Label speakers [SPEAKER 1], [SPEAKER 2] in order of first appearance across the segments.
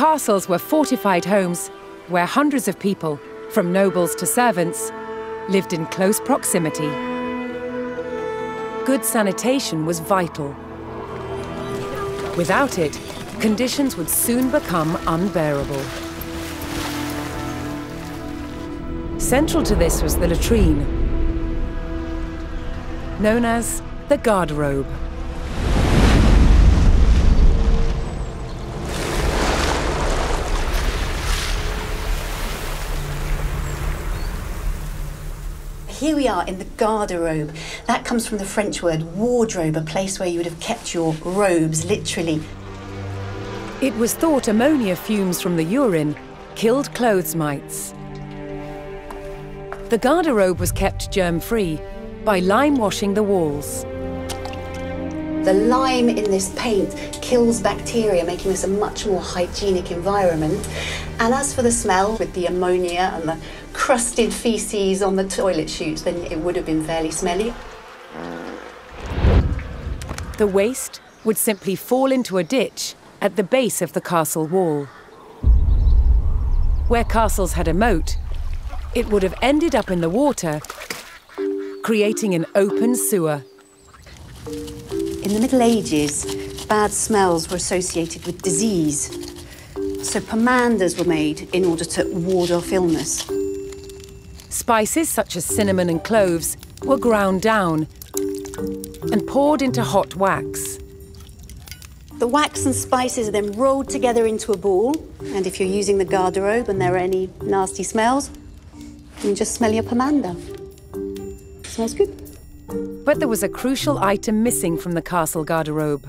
[SPEAKER 1] castles were fortified homes where hundreds of people, from nobles to servants, lived in close proximity. Good sanitation was vital. Without it, conditions would soon become unbearable. Central to this was the latrine, known as the garderobe.
[SPEAKER 2] Here we are in the garderobe. That comes from the French word wardrobe, a place where you would have kept your robes, literally.
[SPEAKER 1] It was thought ammonia fumes from the urine killed clothes mites. The garderobe was kept germ-free by lime washing the walls.
[SPEAKER 2] The lime in this paint kills bacteria, making this a much more hygienic environment. And as for the smell, with the ammonia and the crusted feces on the toilet chutes, then it would have been fairly smelly.
[SPEAKER 1] The waste would simply fall into a ditch at the base of the castle wall. Where castles had a moat, it would have ended up in the water, creating an open sewer.
[SPEAKER 2] In the Middle Ages, bad smells were associated with disease. So pomanders were made in order to ward off illness.
[SPEAKER 1] Spices such as cinnamon and cloves were ground down and poured into hot wax.
[SPEAKER 2] The wax and spices are then rolled together into a ball, and if you're using the garderobe and there are any nasty smells, you can just smell your pomander. Smells good.
[SPEAKER 1] But there was a crucial item missing from the castle garderobe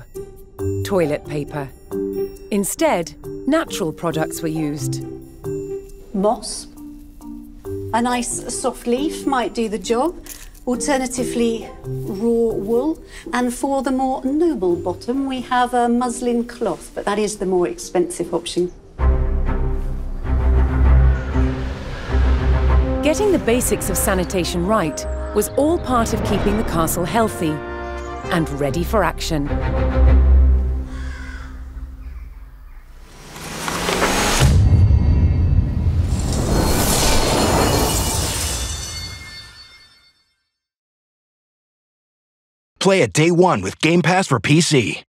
[SPEAKER 1] toilet paper. Instead, natural products were used.
[SPEAKER 2] Moss. A nice soft leaf might do the job. Alternatively, raw wool. And for the more noble bottom, we have a muslin cloth, but that is the more expensive option.
[SPEAKER 1] Getting the basics of sanitation right was all part of keeping the castle healthy and ready for action.
[SPEAKER 3] Play it day one with Game Pass for PC.